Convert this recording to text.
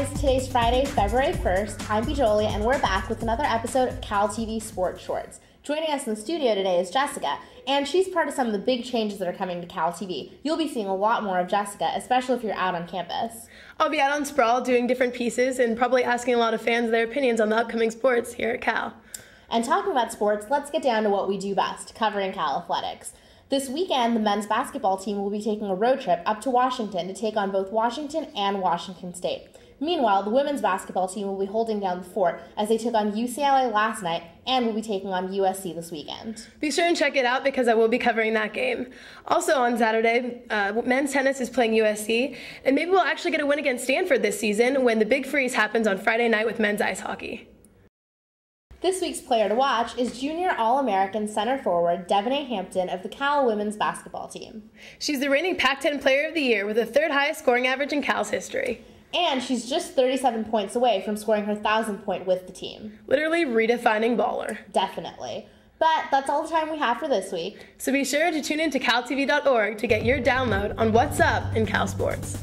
Friday, February 1st. I'm Bijolia, and we're back with another episode of Cal TV Sports Shorts. Joining us in the studio today is Jessica, and she's part of some of the big changes that are coming to Cal TV. You'll be seeing a lot more of Jessica, especially if you're out on campus. I'll be out on Sproul doing different pieces and probably asking a lot of fans their opinions on the upcoming sports here at Cal. And talking about sports, let's get down to what we do best covering Cal athletics. This weekend, the men's basketball team will be taking a road trip up to Washington to take on both Washington and Washington State. Meanwhile, the women's basketball team will be holding down the fort as they took on UCLA last night and will be taking on USC this weekend. Be sure and check it out because I will be covering that game. Also on Saturday, uh, men's tennis is playing USC, and maybe we'll actually get a win against Stanford this season when the Big Freeze happens on Friday night with men's ice hockey. This week's player to watch is junior All American center forward Devanei Hampton of the Cal women's basketball team. She's the reigning Pac 10 player of the year with the third highest scoring average in Cal's history. And she's just 37 points away from scoring her 1,000 point with the team. Literally redefining baller. Definitely. But that's all the time we have for this week. So be sure to tune in to caltv.org to get your download on what's up in Cal Sports.